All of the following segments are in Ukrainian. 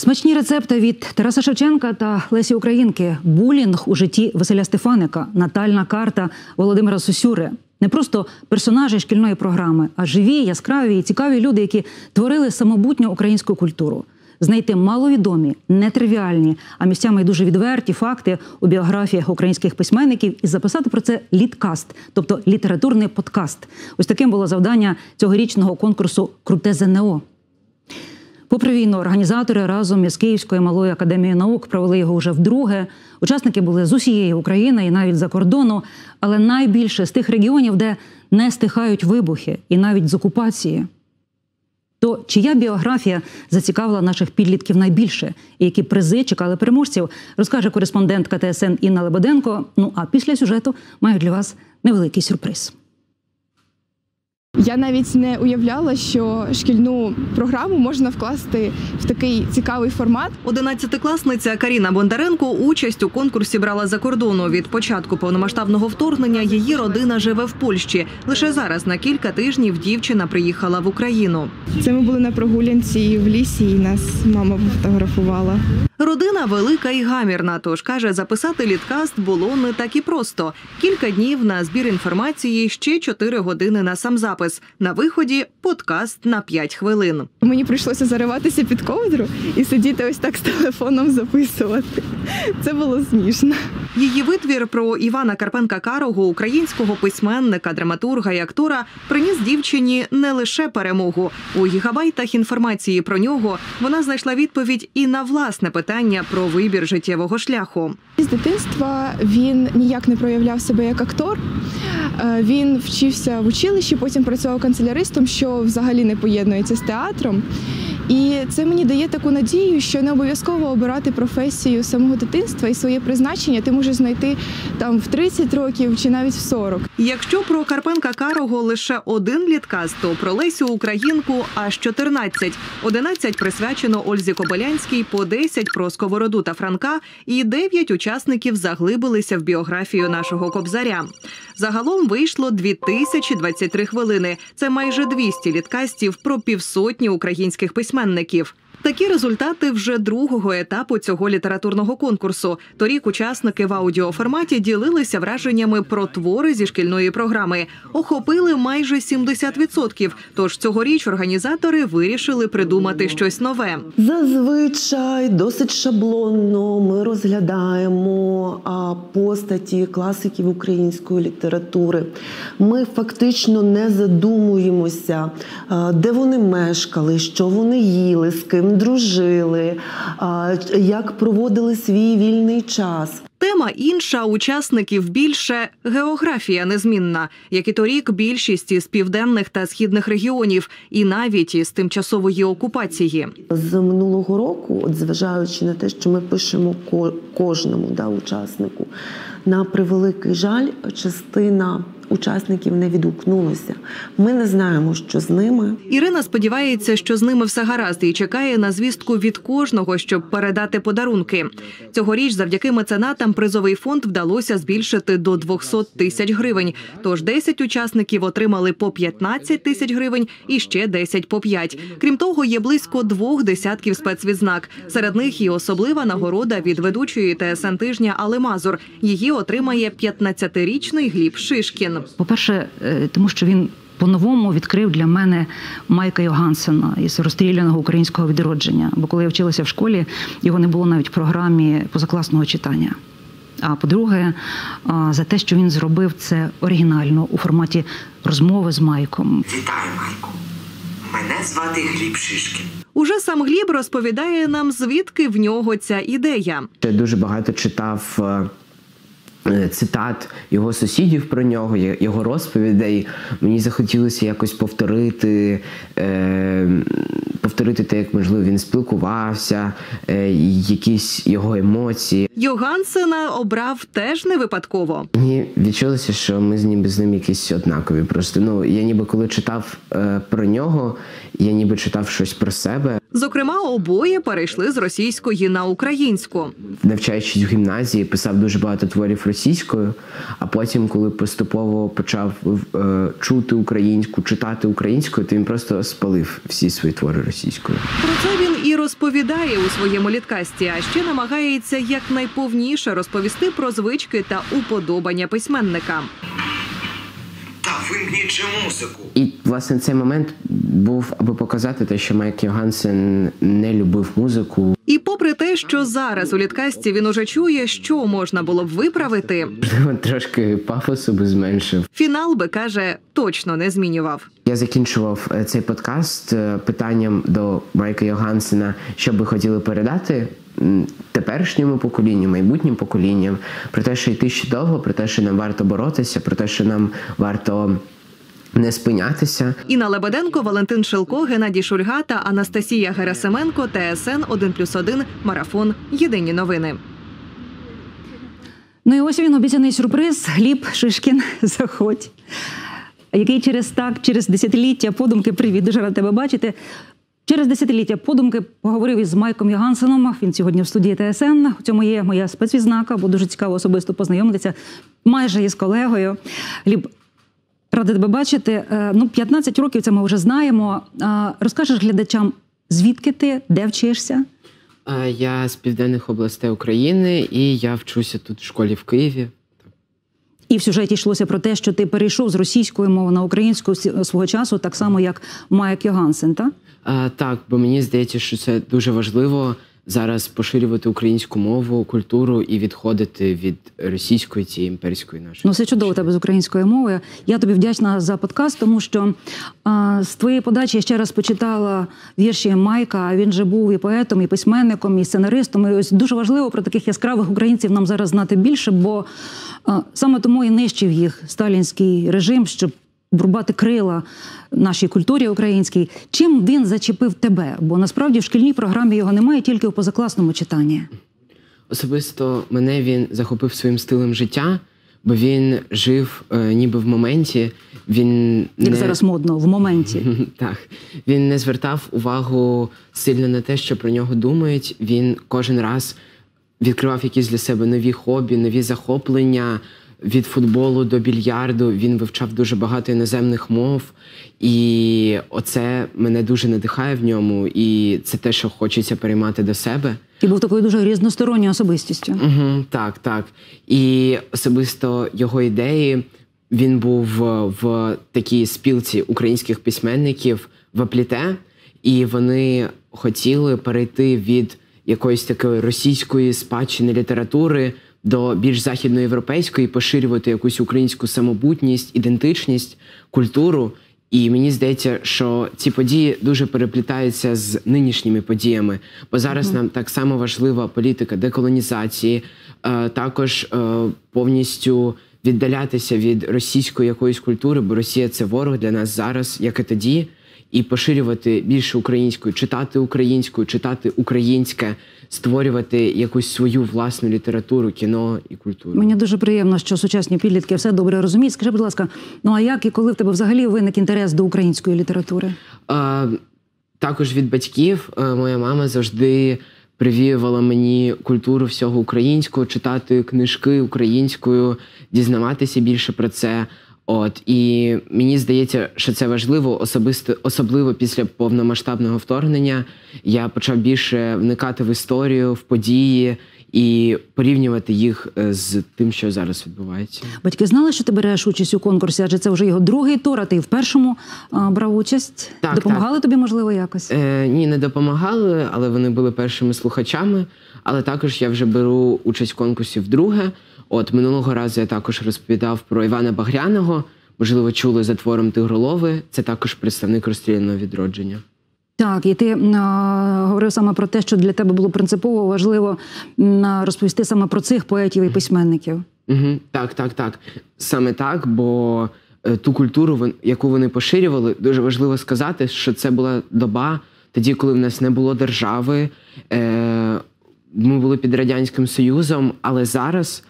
Смачні рецепти від Тараса Шевченка та Лесі Українки, булінг у житті Василя Стефаника, натальна карта Володимира Сосюри. Не просто персонажі шкільної програми, а живі, яскраві і цікаві люди, які творили самобутню українську культуру. Знайти маловідомі, нетривіальні, а місцями й дуже відверті факти у біографіях українських письменників і записати про це літкаст, тобто літературний подкаст. Ось таким було завдання цьогорічного конкурсу Круте ЗНО. Попри війну, організатори разом із Київською малою академією наук провели його вже вдруге. Учасники були з усієї України і навіть за кордону, але найбільше з тих регіонів, де не стихають вибухи, і навіть з окупації. То чия біографія зацікавила наших підлітків найбільше, і які призи чекали переможців, розкаже кореспондентка ТСН Інна Лебеденко. Ну а після сюжету маю для вас невеликий сюрприз. Я навіть не уявляла, що шкільну програму можна вкласти в такий цікавий формат. Одинадцятикласниця Каріна Бондаренко участь у конкурсі брала за кордону. Від початку повномасштабного вторгнення її родина живе в Польщі. Лише зараз на кілька тижнів дівчина приїхала в Україну. Це ми були на прогулянці в лісі, і нас мама фотографувала. Родина велика і гамірна. Тож каже, записати літкаст було не так і просто. Кілька днів на збір інформації, ще чотири години на сам запис. На виході подкаст на 5 хвилин. Мені прийшлося зариватися під ковдру і сидіти ось так з телефоном записувати. Це було смішно. Її витвір про Івана Карпенка Карого, українського письменника, драматурга і актора, приніс дівчині не лише перемогу у гігабайтах інформації про нього. Вона знайшла відповідь і на власне питання про вибір життєвого шляху. З дитинства він ніяк не проявляв себе як актор. Е, Він вчився в училищі, потім працював канцеляристом, що взагалі не поєднується з театром. І це мені дає таку надію, що не обов'язково обирати професію самого дитинства і своє призначення ти можеш знайти там в 30 років чи навіть в 40. Якщо про Карпенка Карого лише один літкаст, то про Лесю Українку аж 14. 11 присвячено Ользі Кобилянській, по 10 про Сковороду та Франка, і 9 учасників заглибилися в біографію нашого кобзаря. Загалом вийшло 2023 хвилини. Це майже 200 літкастів про півсотні українських письменників письменників. Такі результати вже другого етапу цього літературного конкурсу. Торік учасники в аудіоформаті ділилися враженнями про твори зі шкільної програми. Охопили майже 70%. Тож цьогоріч організатори вирішили придумати щось нове. Зазвичай досить шаблонно ми розглядаємо постаті класиків української літератури. Ми фактично не задумуємося, де вони мешкали, що вони їли, з ким дружили, як проводили свій вільний час. Тема інша, учасників більше географія незмінна, як і торік, більшість із південних та східних регіонів, і навіть із тимчасової окупації. З минулого року, от зважаючи на те, що ми пишемо ко- кожному да, учаснику, на превеликий жаль, частина учасників не відгукнулася. Ми не знаємо, що з ними. Ірина сподівається, що з ними все гаразд і чекає на звістку від кожного, щоб передати подарунки. Цьогоріч, завдяки меценатам, призовий фонд вдалося збільшити до 200 тисяч гривень. Тож 10 учасників отримали по 15 тисяч гривень і ще 10 по 5. Крім того, є близько двох десятків спецвідзнак. Серед них і особлива нагорода від ведучої ТСН тижня Али Мазур. Її отримає 15-річний Гліб Шишкін. По-перше, е, тому що він по-новому відкрив для мене Майка Йогансена із розстріляного українського відродження. Бо коли я вчилася в школі, його не було навіть в програмі позакласного читання. А по-друге, за те, що він зробив це оригінально у форматі розмови з Майком. Вітаю, Майку. Мене звати Гліб Шишкін. Уже сам Гліб розповідає нам, звідки в нього ця ідея. Я дуже багато читав е, е, цитат його сусідів про нього, його розповідей. Мені захотілося якось повторити, е, повторити те, як можливо він спілкувався, е, якісь його емоції. Йогансена обрав теж не випадково. Мені відчулося, що ми з ніби з ним якісь однакові. Просто ну я ніби коли читав е, про нього, я ніби читав щось про себе. Зокрема, обоє перейшли з російської на українську. навчаючись в гімназії, писав дуже багато творів російською. А потім, коли поступово почав е, чути українську, читати українською, то він просто спалив всі свої твори російською. Про це він і розповідає у своєму літкасті, а ще намагається якнайповніше розповісти про звички та уподобання письменника. Та вимкніть музику. І власне цей момент був, аби показати те, що Майк Йогансен не любив музику. І попри те, що зараз у літкасті він уже чує, що можна було б виправити, трошки пафосу би зменшив. фінал би каже, точно не змінював. Я закінчував е, цей подкаст е, питанням до Майка Йогансена, що би хотіли передати теперішньому поколінню, майбутнім поколінням, про те, що йти ще довго, про те, що нам варто боротися, про те, що нам варто не спинятися. Інна Лебеденко, Валентин Шилко, Геннадій Шульга та Анастасія Герасименко, ТСН 1+,1, Марафон. Єдині новини. Ну і ось він обіцяний сюрприз. Гліб Шишкін, заходь. Який через так, через десятиліття подумки, привіт, дуже рада тебе бачити. Через десятиліття подумки поговорив із Майком Йогансеном. Він сьогодні в студії ТСН. У цьому є моя спецвізнака, бо дуже цікаво особисто познайомитися майже із колегою. Гліб, рада тебе бачити. Е, Ну, 15 років це ми вже знаємо. Розкажеш глядачам, звідки ти, де вчишся? Е, Я з південних областей України і я вчуся тут в школі в Києві. І в сюжеті йшлося про те, що ти перейшов з російської мови на українську свого часу, так само як Майк Йогансен, так? А, Так, бо мені здається, що це дуже важливо зараз поширювати українську мову, культуру і відходити від російської цієї імперської нашої. Ну, все чудово тебе з українською мовою. Я тобі вдячна за подкаст, тому що а, з твоєї подачі я ще раз почитала вірші Майка. а Він же був і поетом, і письменником, і сценаристом. І ось дуже важливо про таких яскравих українців нам зараз знати більше, бо а, саме тому і нищив їх сталінський режим, щоб врубати крила нашій культурі українській. Чим він зачепив тебе? Бо насправді в шкільній програмі його немає, тільки у позакласному читанні. Особисто мене він захопив своїм стилем життя, бо він жив е, ніби в моменті. Він Як не... зараз модно в моменті. Так, він не звертав увагу сильно на те, що про нього думають. Він кожен раз відкривав якісь для себе нові хобі, нові захоплення. Від футболу до більярду він вивчав дуже багато іноземних мов, і оце мене дуже надихає в ньому. І це те, що хочеться переймати до себе. Ти був такою дуже різносторонньою особистістю. Угу, так, так. І особисто його ідеї він був е, в такій спілці українських письменників в Апліте, і вони хотіли перейти від якоїсь такої російської спадщини літератури до більш західноєвропейської, поширювати якусь українську самобутність, ідентичність, культуру. І мені здається, що ці події дуже переплітаються з нинішніми подіями, бо зараз нам так само важлива політика деколонізації, е, також е, повністю віддалятися від російської якоїсь культури, бо Росія це ворог для нас зараз, як і тоді, і поширювати більше українською, читати українською, читати українське, створювати якусь свою власну літературу, кіно і культуру. Мені дуже приємно, що сучасні підлітки все добре розуміють. Скажи, будь ласка, ну а як і коли в тебе взагалі виник інтерес до української літератури? Е, також від батьків моя мама завжди привіювала мені культуру всього українського, читати книжки українською, дізнаватися більше про це. От і мені здається, що це важливо, особисто особливо після повномасштабного вторгнення. Я почав більше вникати в історію, в події і порівнювати їх е, з тим, що зараз відбувається. Батьки знали, що ти береш участь у конкурсі, адже це вже його другий тур, а ти в першому а, брав участь. Так, Допомагали тобі, можливо, якось? Е, ні, не допомагали, але вони були першими слухачами. Але також я вже беру участь в конкурсі вдруге. От минулого разу я також розповідав про Івана Багряного. Можливо, чули за твором Тигролови. Це також представник розстріляного відродження. Так, і ти а, говорив саме про те, що для тебе було принципово важливо а, розповісти саме про цих поетів і письменників. Угу. Так, так, так. Саме так, бо е, ту культуру, вон- яку вони поширювали, дуже важливо сказати, що це була доба тоді, коли в нас не було держави. Е, ми були під Радянським Союзом, але зараз, е,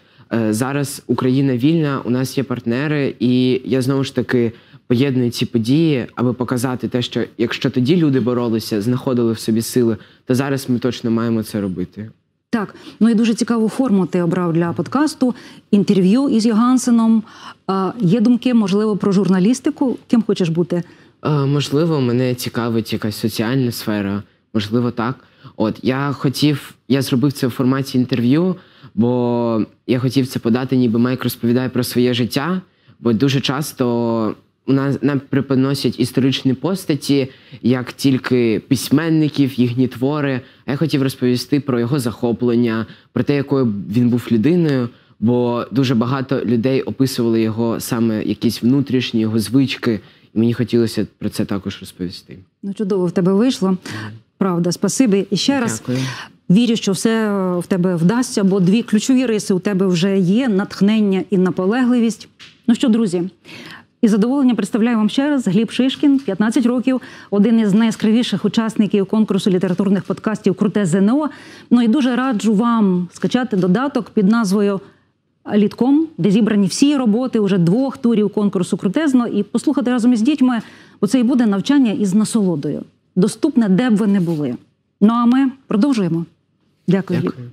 зараз Україна вільна, у нас є партнери, і я знову ж таки поєднує ці події, аби показати те, що якщо тоді люди боролися, знаходили в собі сили, то зараз ми точно маємо це робити. Так, ну і дуже цікаву форму ти обрав для подкасту. Інтерв'ю із Йогансеном. А, є думки, можливо, про журналістику. Ким хочеш бути? Е, можливо, мене цікавить якась соціальна сфера, можливо, так. От я хотів, я зробив це в форматі інтерв'ю, бо я хотів це подати, ніби Майк розповідає про своє життя, бо дуже часто у нас нам преподносять історичні постаті, як тільки письменників, їхні твори. А я хотів розповісти про його захоплення, про те, якою він був людиною. Бо дуже багато людей описували його саме якісь внутрішні його звички, і мені хотілося про це також розповісти. Ну, чудово в тебе вийшло. Правда, спасибі. І ще раз Дякую. вірю, що все е, в тебе вдасться, бо дві ключові риси у тебе вже є: натхнення і наполегливість. Ну що, друзі, і задоволення представляю вам ще раз Гліб Шишкін, 15 років, один із найяскравіших учасників конкурсу літературних подкастів Круте ЗНО. Ну і дуже раджу вам скачати додаток під назвою Літком, де зібрані всі роботи уже двох турів конкурсу Крутезно, і послухати разом із дітьми, бо це і буде навчання із насолодою. Доступне, де б ви не були. Ну а ми продовжуємо. Дякую. Дякую.